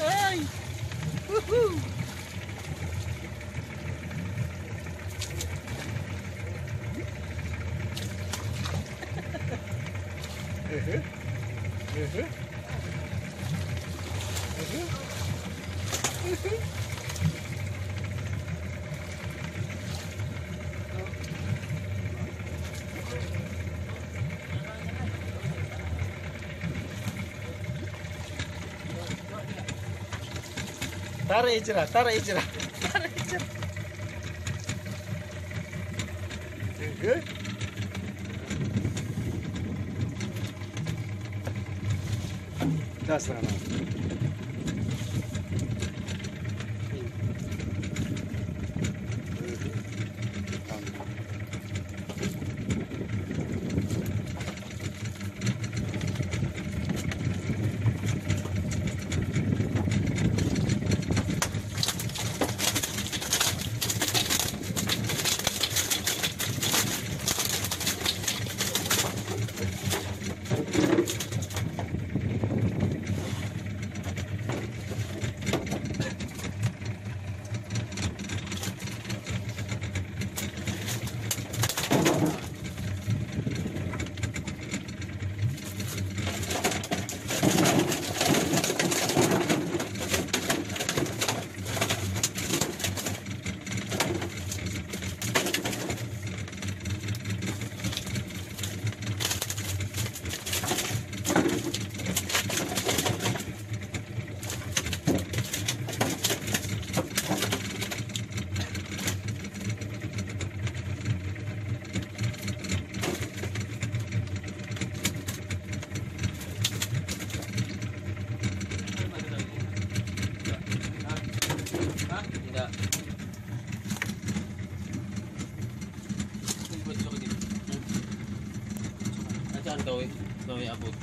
Ai! Uhul! Uhum. Uhum. Uhum. Uhum. Tara hijra, tara hijra. tarik hijra. Okay. Das war's. Tidak. Nasaan daw eh? Daw eh, abot.